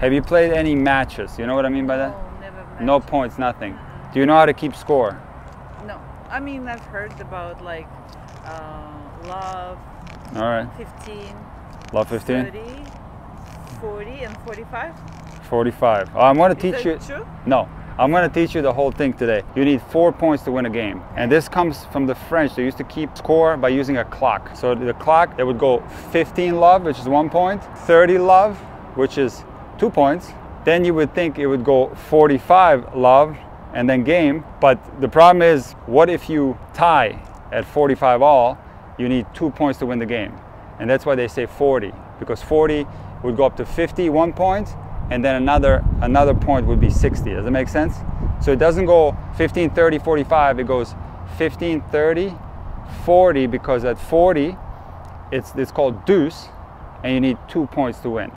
Have you played any matches? You know what I mean by that? No, never. No points, nothing. Do you know how to keep score? No. I mean, I've heard about like uh, love, All right. 15, Love 15? 30, 40, and 45. 45. Oh, I'm going to Is teach you. true? No, I'm going to teach you the whole thing today. You need four points to win a game. And this comes from the French. They used to keep score by using a clock. So the clock, it would go 15 love, which is one point, 30 love, which is two points. Then you would think it would go 45 love and then game. But the problem is, what if you tie at 45 all? You need two points to win the game. And that's why they say 40, because 40 would go up to 50, one point, and then another another point would be 60. Does that make sense? So it doesn't go 15, 30, 45. It goes 15, 30, 40 because at 40 it's it's called deuce, and you need two points to win.